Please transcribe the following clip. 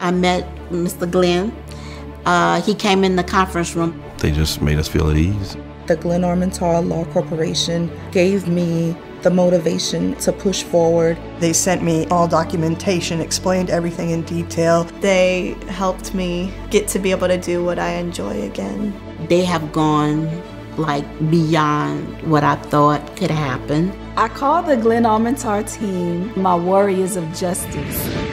I met Mr. Glenn. Uh, he came in the conference room. They just made us feel at ease. The Glenn Armentor Law Corporation gave me the motivation to push forward. They sent me all documentation, explained everything in detail. They helped me get to be able to do what I enjoy again. They have gone like beyond what I thought could happen. I call the Glenn Armentor team my warriors of justice.